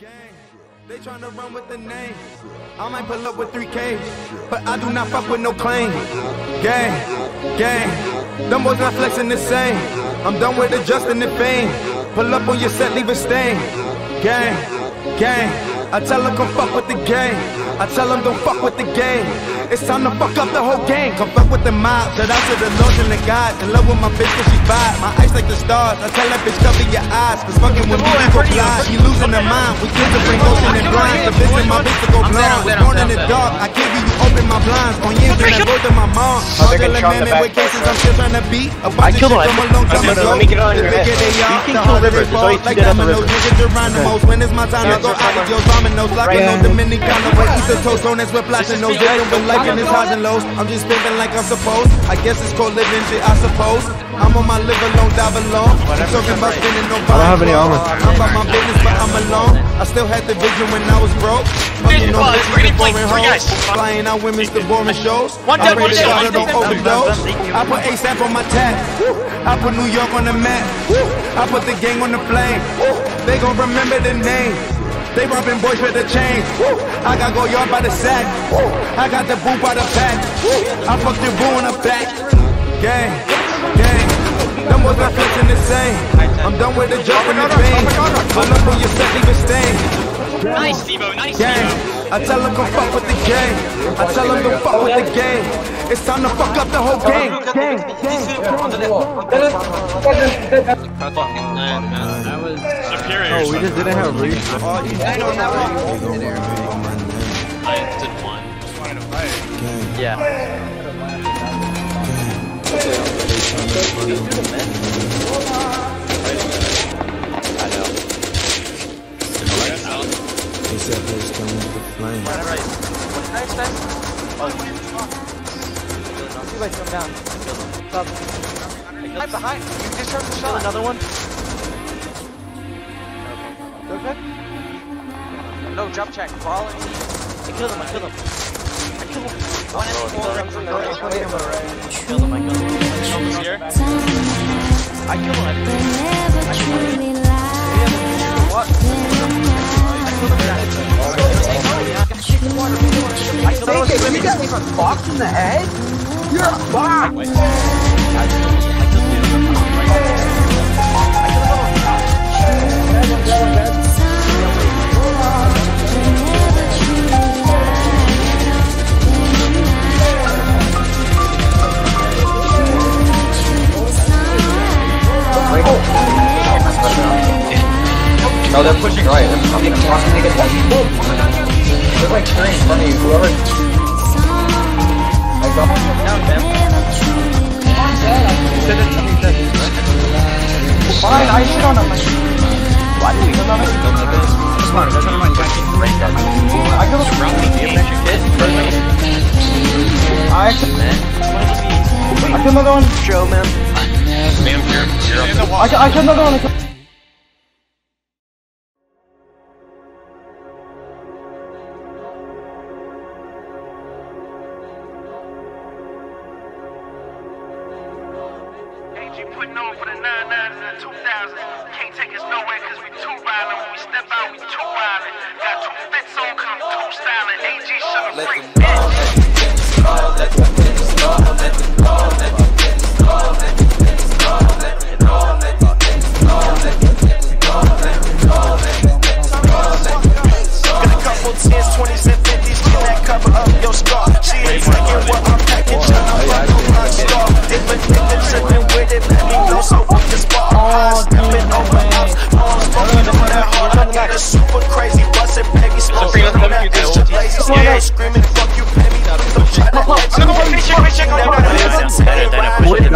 Gang, they tryna run with the name. I might pull up with 3K, but I do not fuck with no claim. Gang, gang, them boys not flexing the same. I'm done with adjusting the fame. Pull up on your set, leave a stain. Gang, gang, I tell them come fuck with the game. I tell them don't fuck with the game. It's time to fuck up the whole game. Come fuck with the mob. Shout out to the Lord and the God. In love with my bitch cause she vibe. My eyes like the stars. I tell that bitch cover your eyes. Cause fucking with me you go blind. She losing her mind. We kids to bring ocean and blind. The bitch in my bitch to go blind. Was born in the dark. I give you, you open my blinds. On you, then I go to my mom. Struggle and man with cases I'm still trying to beat. A bunch of shit from a long time ago. Let me get on your head. You can kill rivers. There's always two dead at the river. Niggas Geronimo's. When it's my time to go out of Joe's dominoes. Locking no Dominicano. With Easter toast on as we're flashing those. Dealing with life in his highs and lows. I'm just living like I'm supposed. I guess it's called living shit, I suppose. I'm on my live alone, die alone. Keep talking about spending no I don't have any armor. I'm about my business, but I'm alone. I still had the vision when I was broke. Vision, Fucking on bitches three and foreign three hoes. guys. Flying out women's to boring shows. One I dead, pray one to dead, one I don't dead. overdose. I put ASAP on my tab. I put New York on the map. I put the gang on the flame. They gon' remember the name. They robbing boys with the chain. I got go yard by the sack. I got the boot by the pack. I fucked your boo in the back. Gang, gang. Them boys not flexing the same. I'm done with the joke and the pain. Pull up on your set, leave a stain. Nice, Devo. Nice, Gang. I tell them come fuck with the game. I tell them don't fuck with the game. It's time to fuck up the whole game. Gang, That was Superior. Oh, we just didn't have reach. I did one. yeah. I know. They said they was coming with the flame. See if I come down. Stop. Right behind. You just heard the shot. Another one. Okay. No, jump check. Crawl and I killed him. I killed him. I killed him. One enemy more. I killed him. I killed him. He's here. I killed him. I killed him. What? I killed him. I killed him. you got me from box in the head? You're a box! No, they're pushing right. They're to get They're like turning in front you. Whoever. I got down, man. Fine, I shit on him. Why do we kill them? Come on, that's not my question. Right down. I killed him. Surround me, give me your kid. I killed I killed another one. Joe, man. Ma'am, you're, you're wall. I, killed another one. 99s and the 2000s. Can't take us nowhere cause we too violent. When we step out, we too violent. Got two fits on cause I'm too styling. AG sugar free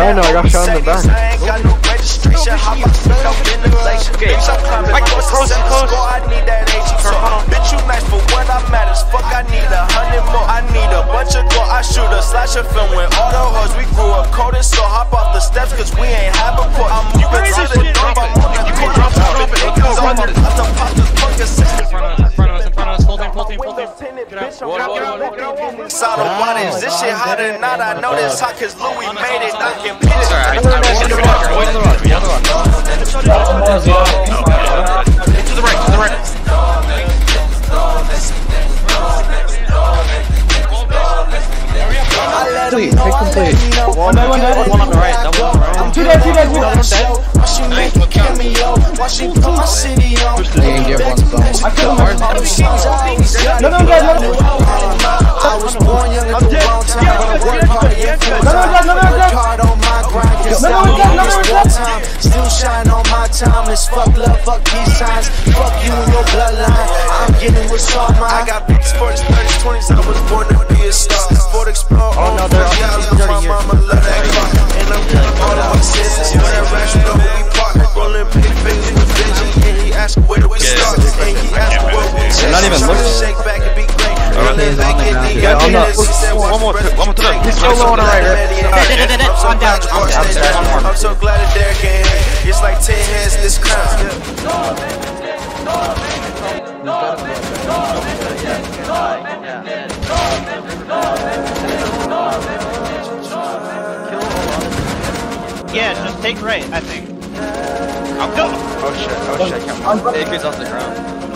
No, no, I got shot in the back. I got no I'm climbing like a seven score. I need that so Bitch, you match for what I matters. Fuck, I need a hundred more. I need a bunch of gold. I shoot a slasher film with all the hoes. We grew up cold and so hop off the steps cause we ain't have a. I'm moving to the. I'm on the court. I'm dropping the pop the pop the punk Full time, Solid one. This shit hotter than not. I know this hot cause Louis made it. I can picture. Alright, I'm on the To the right, to the right. Complete, complete. One one, on the right. Two dead, two dead, One dead she put my city on. You can get one phone. No, no, no, no, no. I was born young at the wrong time, but I work hard to get full No, no, time. no, no, no, Work hard on my grind, cause No, no, I'm no, young, no, it's war time. Still shine on my time, it's fuck love, fuck peace signs. Fuck you and your bloodline, I'm getting what's on mine. I got big sports, 30s, 20s, I was born to even looking. Shake back and be great. Rolling back and be Yeah, I'm not- One more, one more to the. He's so low on the right, I'm down. I'm so glad that Derek ain't here. It's like 10 hands this crown. Yeah, just take right, I think. I'm go. Oh shit, oh shit, I can't. AK's off the ground.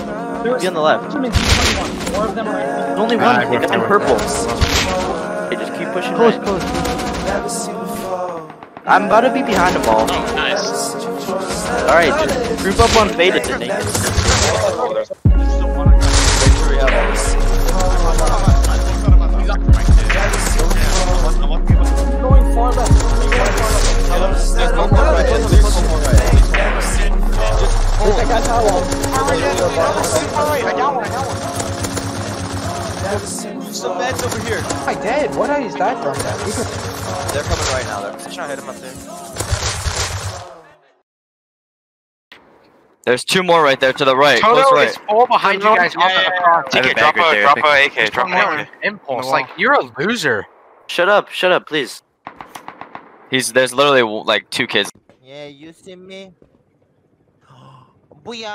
Be on the left. Four of them are There's only one. I They got got in one. purple. Hey, just keep pushing close, right. close. I'm about to be behind them all. Oh, nice. Alright, just group up on Beta to take it. Going far dead. What did I die from? You could They're coming right now. They're trying to hit him up there. There's two more right there to the right. Close Toto right. is full behind you guys off Yeah, of the cross. I have TK, drop a, there, drop I a AK, drop an AK. impulse. Like you're a loser. Shut up, shut up, please. He's there's literally like two kids. Yeah, you see me? Booyah!